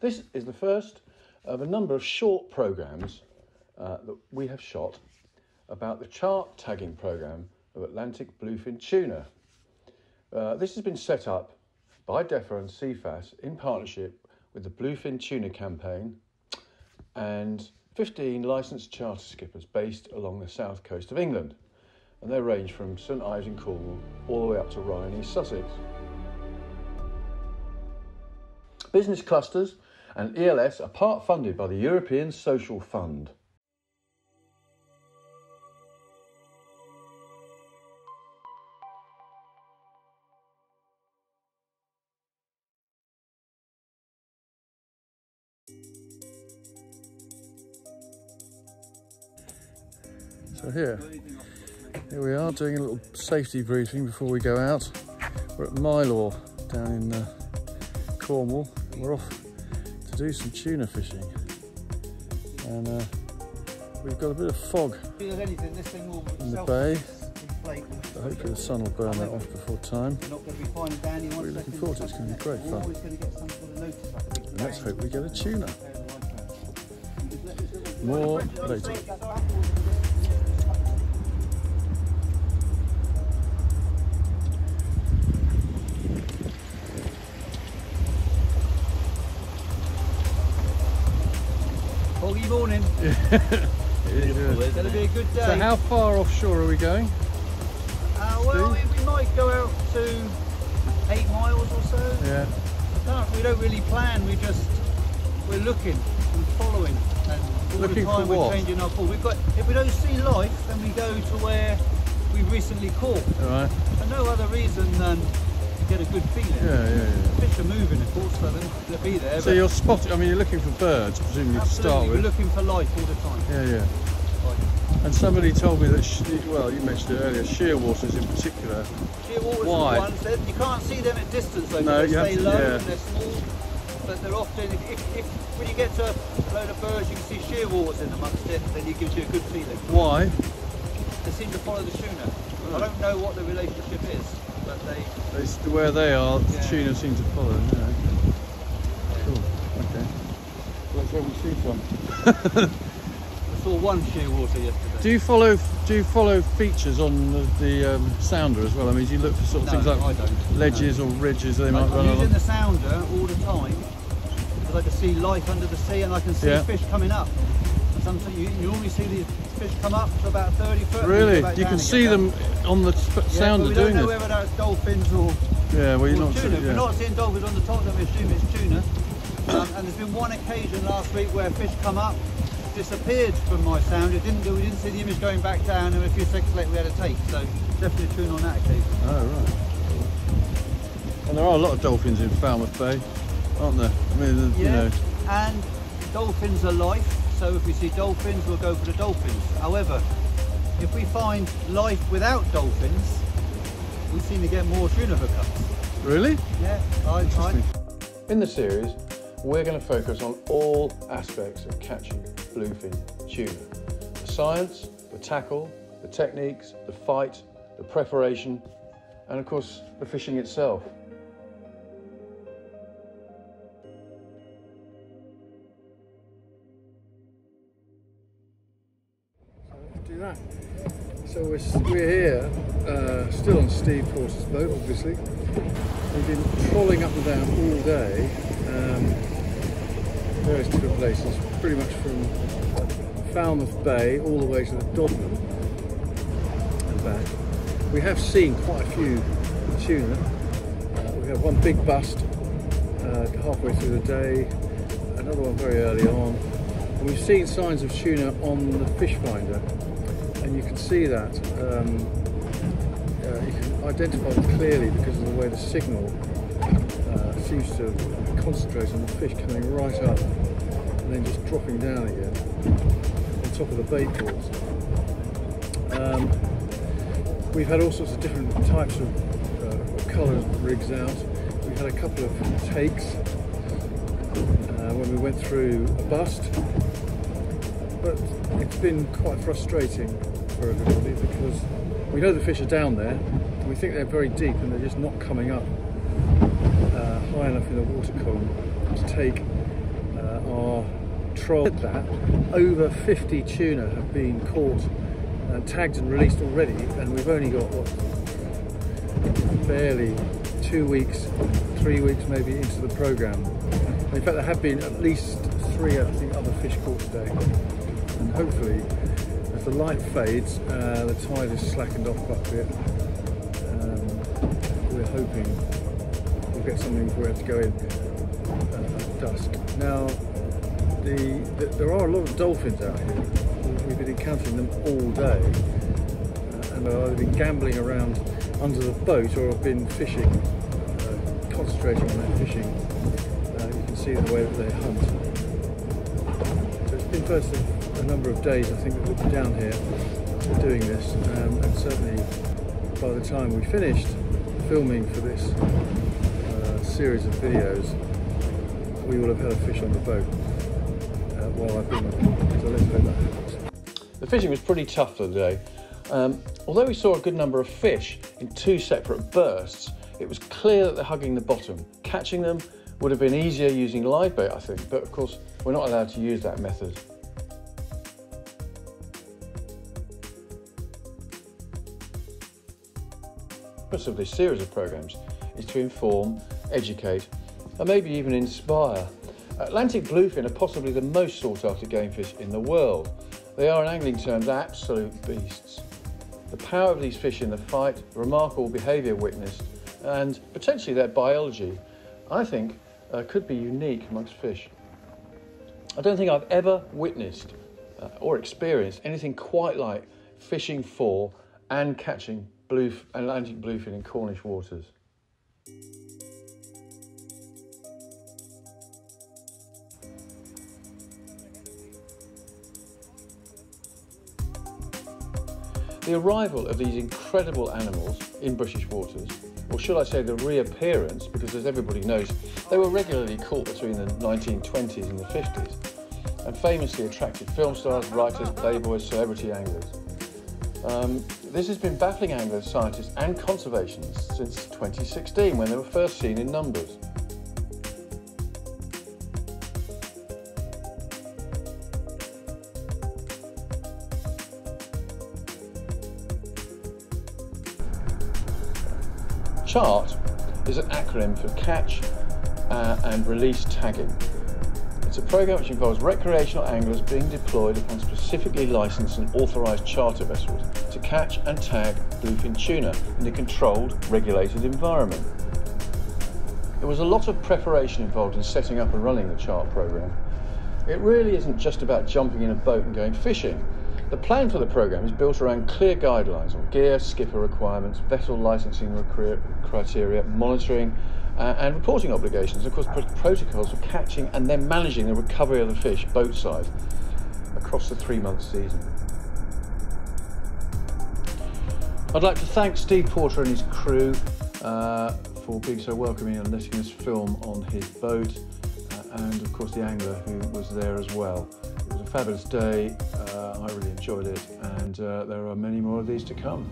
This is the first of a number of short programs uh, that we have shot about the chart tagging program of Atlantic bluefin tuna. Uh, this has been set up by DEFRA and Cefas in partnership with the Bluefin Tuna campaign and 15 licensed charter skippers based along the south coast of England. And they range from St Ives in Cornwall all the way up to Rye East Sussex. Business clusters and ELS are part funded by the European Social Fund. So here, here we are doing a little safety briefing before we go out. We're at Mylor down in uh, Cornwall. We're off do some tuna fishing. And uh, we've got a bit of fog in the bay. So hopefully the sun will burn that off before time. We're looking forward to it. It's going to be great fun. And let's hope we get a tuna. More later. Morning. It's going to be a good day. So how far offshore are we going? uh, well, we, we might go out to eight miles or so. Yeah. No, we don't really plan. We just we're looking and following, and all Looking the for time we're what? changing our call. We've got if we don't see life, then we go to where we recently caught. All right. For no other reason than to get a good feeling. Yeah, yeah, yeah. Fish are moving, of course, so they'll be there. So you're spotting, I mean, you're looking for birds, presumably, to start we're looking for life all the time. Yeah, yeah. And somebody told me that, well, you mentioned it earlier, shearwaters in particular. Shearwaters Why? are the ones you can't see them at distance though, No, they stay low yeah. and they're small. But they're often, if, if, if when you get to a load of birds, you can see shearwaters in amongst it, then it gives you a good feeling. Why? They seem to follow the tuna. I oh. don't know what the relationship is, but they. They, s- where they are, the Yeah. tuna seem to follow. Yeah, okay. Cool. Okay. Let's hope we see some. I saw one shearwater yesterday. Do you follow? Do you follow features on the, the um, sounder as well? I mean, do you look for sort of No, things like I don't. ledges or ridges they might I'm run using along? the sounder all the time because I can see life under the sea and I can see Yeah. fish coming up. Sometimes you, you normally see these fish come up to about 30 foot. Really? You can see them on the sp- Yeah, but sounder we don't know this. whether that's dolphins or, Yeah, well, you're not. tuna. sure, If we're not seeing dolphins on the top, then we assume it's tuna. Um, and there's been one occasion last week where fish come up, disappeared from my sound. It didn't. We didn't see the image going back down, and a few seconds later we had a take. So definitely tuna on that occasion. Oh, right. And there are a lot of dolphins in Falmouth Bay, aren't there? I mean, you know. And dolphins are life, so if we see dolphins, we'll go for the dolphins. However, if we find life without dolphins, we seem to get more tuna hookups. Really? Yeah, I, I, Interesting. In the series, we're going to focus on all aspects of catching bluefin tuna. The science, the tackle, the techniques, the fight, the preparation, and of course, the fishing itself. So we're, we're here, uh, still on Steve Force's boat, obviously. We've been trolling up and down all day, um, various different places, pretty much from Falmouth Bay all the way to the Dodman and back. We have seen quite a few tuna. Uh, we have one big bust uh, halfway through the day, another one very early on. And we've seen signs of tuna on the fish finder, and you can see that. Um, uh, you can identify them clearly because of the way the signal uh, seems to concentrate on the fish coming right up and then just dropping down again on top of the bait balls. Um, we've had all sorts of different types of uh, colour rigs out. We've had a couple of takes uh, when we went through a bust, but it's been quite frustrating for everybody because we know the fish are down there, we think they're very deep and they're just not coming up uh, high enough in the water column to take our trolled that over 50 tuna have been caught and tagged and released already and we've only got what barely two weeks three weeks maybe into the program. In fact there have been at least three I think other fish caught today and hopefully as the light fades uh, the tide is slackened off quite a bit um, we're hoping we'll get something we have to go in uh, at dusk now the, the, there are a lot of dolphins out here. We've been encountering them all day, uh, and either been gambling around under the boat or I've been fishing, uh, concentrating on their fishing. Uh, you can see the way that they hunt. So it's been first a, number of days, I think, down here doing this, um, and certainly by the time we finished filming for this uh, series of videos, we will have had a fish on the boat while I've been So let's that happens. The fishing was pretty tough for the day. Um, although we saw a good number of fish in two separate bursts, it was clear that they're hugging the bottom. Catching them would have been easier using live bait, I think, but of course we're not allowed to use that method. Purpose of this series of programmes is to inform, educate, and maybe even inspire Atlantic bluefin are possibly the most sought after game fish in the world. They are in angling terms absolute beasts. The power of these fish in the fight, remarkable behaviour witnessed, and potentially their biology, I think, uh, could be unique amongst fish. I don't think I've ever witnessed uh, or experienced anything quite like fishing for and catching blue, Atlantic bluefin in Cornish waters. The arrival of these incredible animals in British waters, or should I say the reappearance, because as everybody knows, they were regularly caught between the 1920s and the 50s, and famously attracted film stars, writers, playboys, celebrity anglers. Um, this has been baffling anglers, scientists and conservationists since 2016 when they were first seen in numbers. CHART is an acronym for Catch uh, and Release Tagging. It's a program which involves recreational anglers being deployed upon specifically licensed and authorised charter vessels to catch and tag bluefin tuna in a controlled, regulated environment. There was a lot of preparation involved in setting up and running the CHART program. It really isn't just about jumping in a boat and going fishing. The plan for the programme is built around clear guidelines on gear, skipper requirements, vessel licensing criteria, monitoring uh, and reporting obligations, of course protocols for catching and then managing the recovery of the fish boat side across the three month season. I'd like to thank Steve Porter and his crew uh, for being so welcoming and letting us film on his boat uh, and of course the angler who was there as well. It was a fabulous day. Uh, I really enjoyed it, and uh, there are many more of these to come.